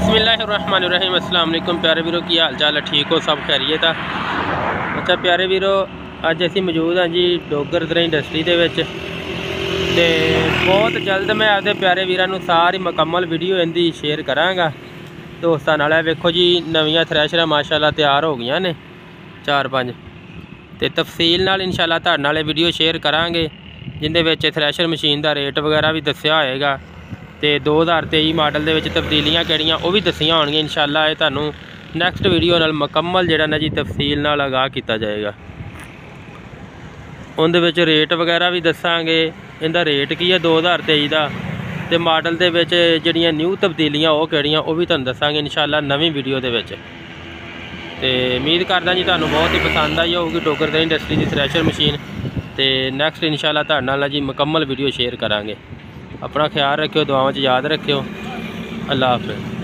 ਬਿਸਮਿਲ੍ਲਾਹਿਰਰਹਿਮਾਨਿਰਰਹੀਮ ਅਸਲਾਮ ਅਲੈਕੁਮ ਪਿਆਰੇ ਵੀਰੋ ਕੀ ਹਾਲ ਚਾਲ ਹੈ ਠੀਕ ਹੋ ਸਭ ਖੈਰੀਅਤ ਆ ਅੱਛਾ ਪਿਆਰੇ ਵੀਰੋ ਅੱਜ ਅਸੀਂ ਮੌਜੂਦ ਹਾਂ ਜੀ ਡੋਗਰ ਦਰਾ ਇੰਡਸਟਰੀ ਦੇ ਵਿੱਚ ਤੇ ਬਹੁਤ ਜਲਦ ਮੈਂ ਆਪਦੇ ਪਿਆਰੇ ਵੀਰਾਂ ਨੂੰ ਸਾਰੀ ਮੁਕੰਮਲ ਵੀਡੀਓ ਇਹਦੀ ਸ਼ੇਅਰ ਕਰਾਂਗਾ ਦੋਸਤਾਂ ਨਾਲ ਇਹ ਵੇਖੋ ਜੀ ਨਵੀਆਂ ਥ੍ਰੈਸ਼ਰਾਂ ਮਾਸ਼ਾਅੱਲਾ ਤਿਆਰ ਹੋ ਗਈਆਂ ਨੇ ਚਾਰ ਪੰਜ ਤੇ ਤਫਸੀਲ ਨਾਲ ਇਨਸ਼ਾਅੱਲਾ ਤੁਹਾਡੇ ਨਾਲ ਇਹ ਵੀਡੀਓ ਸ਼ੇਅਰ ਕਰਾਂਗੇ ਜਿੰਦੇ ਵਿੱਚ ਥ੍ਰੈਸ਼ਰ ਮਸ਼ੀਨ ਦਾ ਰੇਟ ਵਗੈਰਾ ਵੀ ਦੱਸਿਆ ਹੋਏਗਾ ਤੇ 2023 ਮਾਡਲ ਦੇ ਵਿੱਚ ਤਬਦੀਲੀਆਂ ਕਿਹੜੀਆਂ ਉਹ ਵੀ ਦੱਸੀਆਂ ਹੋਣਗੀਆਂ, ਇਨਸ਼ਾਅੱਲਾ ਇਹ ਤੁਹਾਨੂੰ ਨੈਕਸਟ ਵੀਡੀਓ ਨਾਲ ਮੁਕੰਮਲ ਜਿਹੜਾ ਨਾ ਜੀ ਤਫਸੀਲ ਨਾਲ ਆਗਾਹ ਕੀਤਾ ਜਾਏਗਾ। ਉਹਦੇ ਵਿੱਚ ਰੇਟ ਵਗੈਰਾ ਵੀ ਦੱਸਾਂਗੇ, ਇਹਦਾ ਰੇਟ ਕੀ ਹੈ 2023 ਦਾ ਤੇ ਮਾਡਲ ਦੇ ਵਿੱਚ ਜਿਹੜੀਆਂ ਨਿਊ ਤਬਦੀਲੀਆਂ ਉਹ ਕਿਹੜੀਆਂ ਉਹ ਵੀ ਤੁਹਾਨੂੰ ਦੱਸਾਂਗੇ, ਇਨਸ਼ਾਅੱਲਾ ਨਵੀਂ ਵੀਡੀਓ ਦੇ ਵਿੱਚ। ਤੇ ਉਮੀਦ ਕਰਦਾ ਜੀ ਤੁਹਾਨੂੰ ਬਹੁਤ ਹੀ ਪਸੰਦ ਆਈ ਹੋਊਗੀ ਡੋਗਰ ਦੇ ਇੰਡਸਟਰੀ ਦੀ ਥ੍ਰੈਸ਼ਰ ਮਸ਼ੀਨ ਤੇ ਨੈਕਸਟ ਇਨਸ਼ਾਅੱਲਾ ਤੁਹਾਡੇ ਨਾਲ ਜੀ ਮੁਕੰਮਲ ਵੀਡੀਓ ਸ਼ੇਅਰ ਕਰਾਂਗੇ। ਆਪਣਾ ਖਿਆਲ ਰੱਖਿਓ ਦੁਆਵਾਂ 'ਚ ਯਾਦ ਰੱਖਿਓ। ਅੱਲਾ ਹਾਫਿਜ਼।